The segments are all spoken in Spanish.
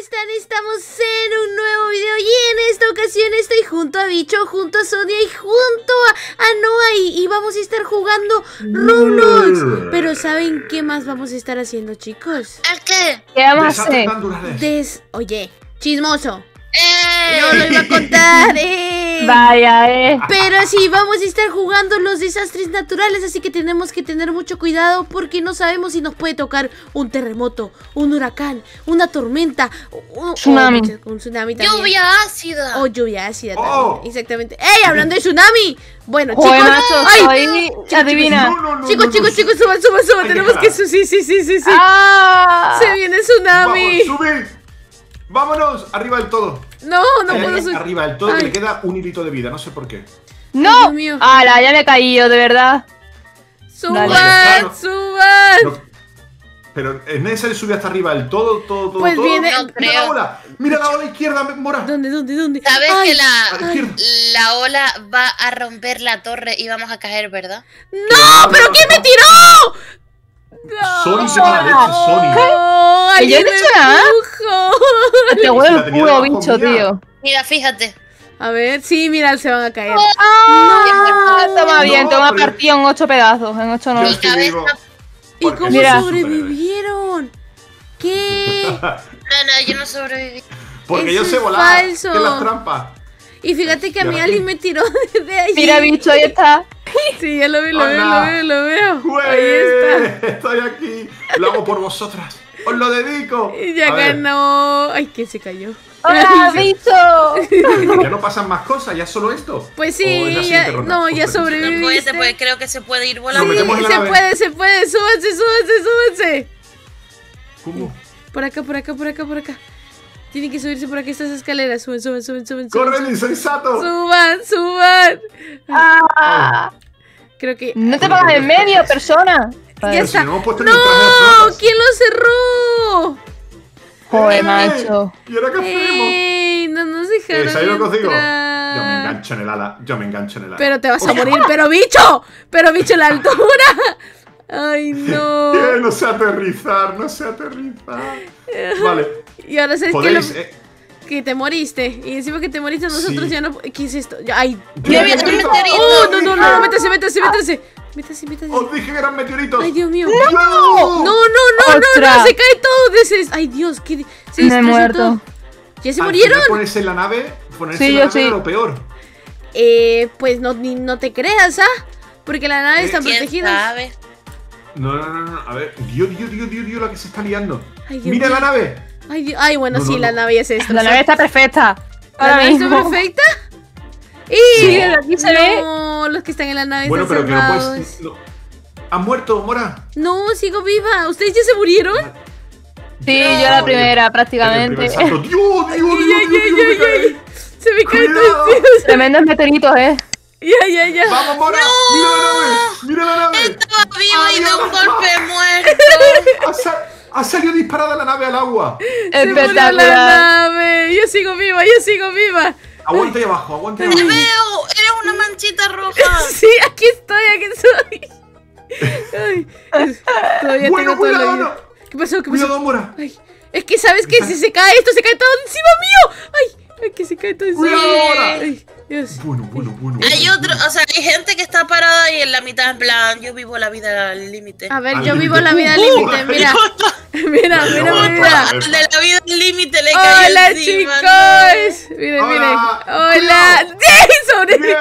están? Estamos en un nuevo video y en esta ocasión estoy junto a Bicho, junto a Sonia y junto a, a Noah y, y vamos a estar jugando Roblox. Pero ¿saben qué más vamos a estar haciendo, chicos? ¿El qué? ¿Qué vamos a hacer? Desastres naturales. Des... Oye, chismoso. ¡Eh! No lo iba a contar, eh. Vaya, eh. Pero sí, vamos a estar jugando los desastres naturales, así que tenemos que tener mucho cuidado porque no sabemos si nos puede tocar un terremoto, un huracán, una tormenta, un Tsunami. un tsunami también. ¡Lluvia ácida! O lluvia ácida Oh. también, exactamente. ¡Ey, hablando de tsunami! Bueno, chicos, ¡ay! soy- adivina. No, no, no, chicos, no, chicos, no. chicos, suban, suban, suban, tenemos que sí, sí, sí, sí, sí. ¡Ah! Se viene tsunami. Vamos, subid. Vámonos, arriba del todo. No, no Hay puedo alguien subir. Arriba del todo que le queda un hilito de vida, no sé por qué. ¡No! Dios mío. ¡Hala! Ya me he caído, de verdad. Suban, Dale. suban. No- Pero es necesario subir hasta arriba del todo, todo, todo. Pues todo. viene- No Mira creo. la ola, mira la ola izquierda, Mora. ¿Dónde, dónde, dónde? ¿Sabes Ay, que la, la ola va a romper la torre y vamos a caer, verdad? ¡No! ¿Pero quién me tiró? No. Sony se va a la leche, Sony. No, ¿Que alguien yo no me. Te huele el debajo bicho, mía. tío. Mira, fíjate. A ver, sí, mira, se van a caer. ¡Ah! Toma bien, No, toma pero- partido en ocho pedazos, en ocho no. Mi cabeza- ¿Y cómo Mira. sobrevivieron? ¿Qué? No, no, yo no sobreviví. Porque Eso yo sé es volar. falso. Que las trampas. Y fíjate que a ¿Y mí alguien qué? me tiró de allí. Mira, bicho, ahí está. Sí, ya lo vi, lo veo, lo veo, lo veo. Ahí está. Estoy aquí. Lo hago por vosotras. Os lo dedico. Y ya ganó. Ay, ¿quién se cayó? ¡Hola, bicho! Ya no pasan más cosas, ya solo esto. Pues ¿O sí, la ya, no, ya sobreviviste. se puede, creo que se puede ir volando. la se nave. puede, se puede, súbanse, súbanse, súbanse. ¿Cómo? Por acá, por acá, por acá, por acá. Tienen que subirse por aquí estas escaleras. Suben, suben, suben, suben. suben, ¡Corre, el suben. insensato! Suban, suban. ¡Ah! Creo que. No te pongas en medio, persona. Ya Pero está. si no de ¡No! ¿Quién lo cerró? Joder, ¡Eh! macho. ¿Y ahora qué hacemos? ¡Ey! No nos dejaron. Eh. Yo me engancho en el ala. Yo me engancho en el ala. Pero te vas a morir, pero bicho. Pero bicho, la altura. Ay, no. Eh, no sé aterrizar, no sé aterrizar. Vale. Y ahora sabes que, lo- eh, que te moriste. Y encima que te moriste, nosotros Sí. ya no. ¿Qué es esto? Ay. Un meteorito. ¡Oh! No, no, no, no, métase, métase, métase. Métase, métase. Os dije que eran meteoritos. Ay, Dios mío. ¡No! No, no, no, no, no, se cae todo de ese. Ay, Dios, qué. Se Me he muerto. todo. ¿Ya se murieron? Ponerse en la nave. Ponerse Sí, en la nave sí. era lo peor. Eh, pues no, ni- no te creas, ¿ah? Porque la nave Eh, está ¿Quién protegida. No, no, no, no. A ver. Dios, Dios, Dios, Dios, Dios, la que se está liando. Ay, Dios Mira la nave. Ay, Dios- ay, bueno, No, sí, no, la no. nave ya se destrozó. La nave está perfecta. ¿La nave está perfecta? Y aquí se ve. No, los que están en la nave Bueno, están pero que no puedes. no. ¿Has muerto, Mora? No, sigo viva. ¿Ustedes ya se murieron? Sí, No, yo la primera, el prácticamente. primer. Dios, Dios, Ay, Dios, ay, Dios, ay, ay, ay, ay. Se me caen todos Dios. Tremendos meteoritos, eh. Ya, ya, ya. Vamos, Mora. Mira la nave. Mira la nave. Estaba vivo y de un Ay, golpe muerto. Ha, sa- ha salido disparada la nave al agua. Se murió la Espectacular. nave. Yo sigo viva, yo sigo viva. Aguanta ahí abajo, aguanta ahí Te abajo. veo, Sí, aquí estoy, aquí estoy. Ay, todavía Bueno, tengo todo cuidado, la vida. ¿Qué pasó? ¿Qué pasó? Cuidado, Mora. Ay, es que sabes que si se cae esto, se cae todo encima mío. Ay, ay, que se cae todo encima. Ahora. Ay, Dios. Bueno, bueno, bueno. Hay bueno, otro, bueno. o sea, hay gente que está parada ahí en la mitad, en plan, yo vivo la vida al límite. A ver, Al yo vivo límite. la vida al Uh, límite. Mira, mira, mira, mira. Al de la vida al límite le cayó Hola, encima, chicos. Miren, miren. Hola. Hola. ¡Sí! Sobre. Bien.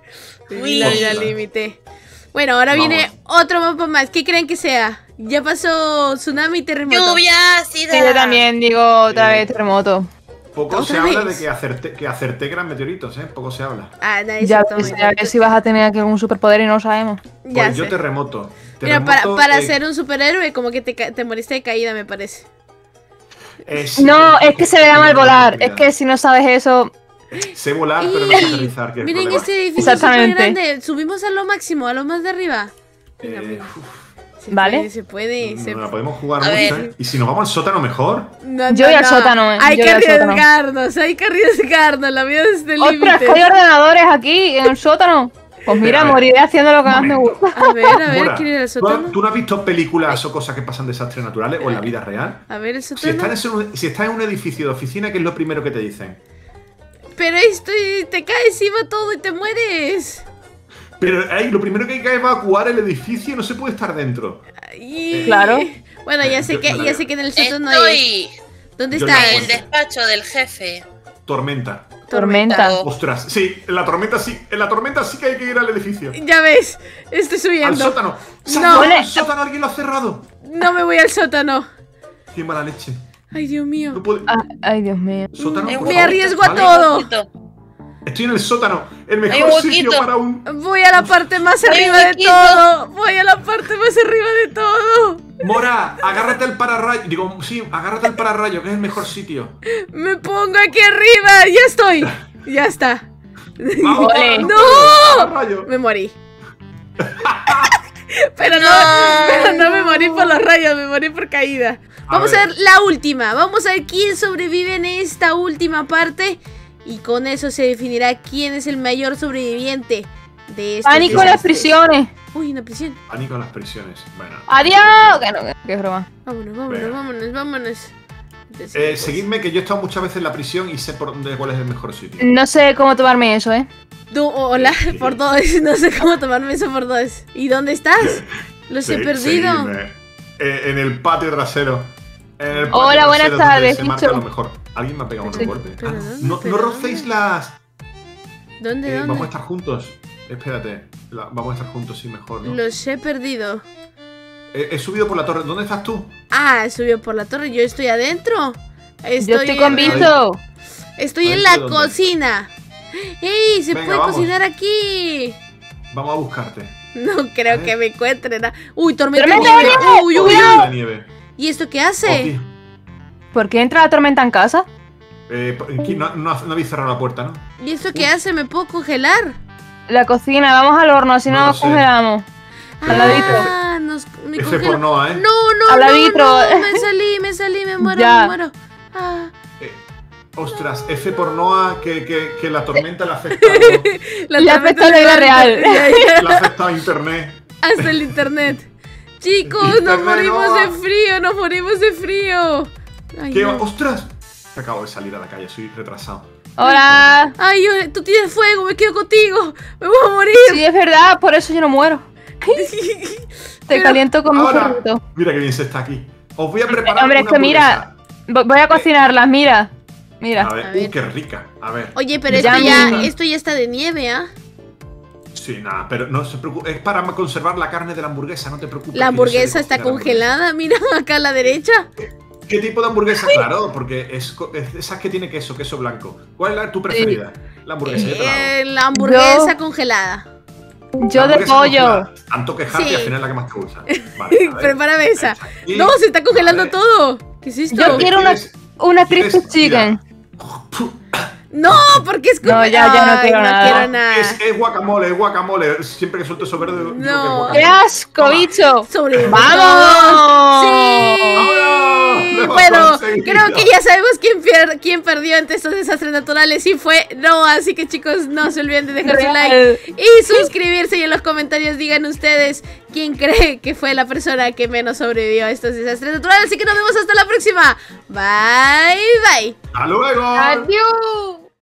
Viví la vida al límite. Bueno, ahora Vamos. viene otro mapa más. ¿Qué creen que sea? Ya pasó tsunami y no. terremoto. Lluvia. Sí, yo también digo otra vez terremoto. Poco se ¿Otra habla vez? de que acerté, que eran meteoritos, ¿eh? Poco se habla. Ah, nadie Ya se ves, toma. a ver si vas a tener aquí algún superpoder y no lo sabemos. Ya pues yo sé. terremoto. Mira, para, Terremoto, para eh, ser un superhéroe, como que te, te moriste de caída, me parece. No, es que se le da mal volar. Es que si no sabes eso. Sé volar, pero no sé aterrizar. que Miren este edificio súper Exactamente. grande. Subimos a lo máximo, a lo más de arriba. Venga, Eh, uf, Se Vale. puede, se puede. se- no la podemos jugar A mucho, ver. ¿eh? Y si nos vamos al sótano, mejor. No, Yo voy al sótano, eh. Hay Yo que arriesgarnos, hay que arriesgarnos. La vida es de ¡Ostras, que hay límite. ordenadores aquí en el sótano! Pues mira, moriré haciendo lo que más me gusta. A ver, a ver, ¿quién era el ¿tú, sótano? tú no has visto películas o cosas que pasan desastres naturales o en la vida real? A ver, el Si sótano. estás, en un, si estás en un edificio de oficina, ¿qué es lo primero que te dicen? Pero esto y te cae encima todo y te mueres. Pero ay, lo primero que hay que evacuar el edificio, no se puede estar dentro. Y- Claro. Bueno, ya sé que, no, ya sé que en el sótano hay. Estoy ¿Dónde Yo en el despacho del jefe. Tormenta. Tormenta. Ostras, sí, en la tormenta sí, en la tormenta sí que hay que ir al edificio. Ya ves, estoy Al subiendo. sótano. ¡Se ha No. el sótano! ¿Alguien lo ha cerrado? No me voy al sótano. Qué mala leche. Ay, Dios mío. No puede... Ah, ay, Dios mío. Sótano, Hay Me favor, arriesgo a ¿vale? todo. Estoy en el sótano, el mejor sitio para un... Voy a la parte más arriba de todo. Voy a la parte más arriba de todo. Mora, agárrate al pararrayo. Digo, sí, agárrate al pararrayo, que es el mejor sitio. Me pongo aquí arriba. Ya estoy. Ya está. Vamos, ¡No! pararrayo. Me morí. pero no, pero no me morí por los rayos, me morí por caída. Vamos a ver. ver la última. Vamos a ver quién sobrevive en esta última parte. Y con eso se definirá quién es el mayor sobreviviente de este Pánico en las prisiones. Uy, una prisión. Pánico en las prisiones. Bueno. Adiós. Que no, que- que broma. Vámonos, vámonos, vámonos, vámonos. Entonces, Eh, seguidme que yo he estado muchas veces en la prisión y sé por dónde, cuál es el mejor sitio. No sé cómo tomarme eso, ¿eh? tú, hola, por todos. No sé cómo tomarme eso por dos. ¿Y dónde estás? Los he perdido. Eh, en el patio trasero. En el patio Hola, trasero buenas tardes, Se marca lo mejor. Alguien me ha pegado un golpe. Ah, no, no rocéis ¿dónde? las. ¿Dónde, Eh, dónde? vamos a estar juntos. Espérate. La- vamos a estar juntos, sí, mejor, ¿no? Los he perdido. Eh, he subido por la torre. ¿Dónde estás tú? Ah, subió por la torre. Yo estoy adentro. Estoy Yo estoy en- con Vito. Estoy en ¿Adentro la dónde? cocina. ¡Ey! ¿Se Venga, puede vamos. cocinar aquí? Vamos a buscarte. No creo que me encuentren. Uy, tormenta, ¡Tormenta de nieve. Uy, uy, uy. ¿Y esto qué hace? ¿Por qué entra la tormenta en casa? Eh, no, no, no habéis cerrado la puerta, ¿no? ¿Y esto qué hace? ¿Me puedo congelar? La cocina, vamos al horno, así no, nos congelamos. Al ladito. Ah, nos, me F congelo. por Noah, ¿eh? No, no, Al no, no, me salí, me salí, me muero, Ya. me muero. Ah, Eh, ostras, F por Noah, que, que, que la tormenta le ha afectado, la Le afecta la vida real. Le ha afectado a internet. Hasta el internet. Chicos, nos morimos no. de frío, nos morimos de frío. Ay, ¿Qué? no. ¡Ostras! Acabo de salir a la calle, soy retrasado. Hola. Ay, yo- tú tienes fuego, me quedo contigo. Me voy a morir. Sí, es verdad, por eso yo no muero. Te Pero- caliento con Ahora, perrito. mira que bien se está aquí. Os voy a preparar Hombre, es que mira, vo- voy a cocinarlas, mira. Mira. A ver, A ver. uh, qué rica. A ver. Oye, pero esto ya, esto ya está de nieve, ¿ah? Sí, nada, pero no se preocupe. Es para conservar la carne de la hamburguesa, no te preocupes. La sé hamburguesa está congelada, mira acá a la derecha. ¿Qué tipo de hamburguesa? Claro, porque es, co- es esas que tiene queso, queso blanco. ¿Cuál es la- tu preferida? La hamburguesa. Eh, la hamburguesa Yo- congelada. Yo de pollo. congelada. Tanto quejarte Sí. y al final es la que más te gusta. Vale. Prepárame esa. No, se está congelando Vale. todo. ¿Qué es esto? Yo quiero una, ¿Quieres- una crispy chicken. No, porque es como. No, ya- ya no quiero no nada. quiero nada. Es, es guacamole, es guacamole. Siempre que suelto eso verde, digo que es No. ¡Qué asco, bicho! Sobre ¡Vamos! Sí. ¡Vámonos! Bueno, creo que ya sabemos quién, pier- quién perdió ante estos desastres naturales y fue Noah. Así que chicos, no se olviden de dejar su like y suscribirse y en los comentarios digan ustedes quién cree que fue la persona que menos sobrevivió a estos desastres naturales. Así que nos vemos hasta la próxima. Bye, bye. ¡Hasta luego! ¡Adiós!